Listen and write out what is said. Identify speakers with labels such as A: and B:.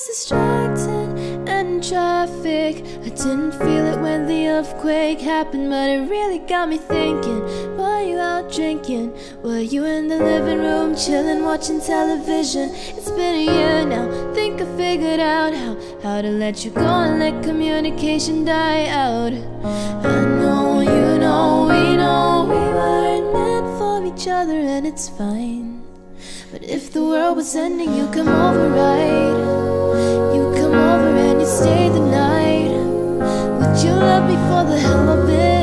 A: was distracted and traffic. I didn't feel it when the earthquake happened, but it really got me thinking. Were you out drinking? Were you in the living room chilling, watching television? It's been a year now. Think I figured out how how to let you go and let communication die out. I know you know we know we weren't meant for each other, and it's fine. But if the world was ending, you come over right you love me for the hell of it.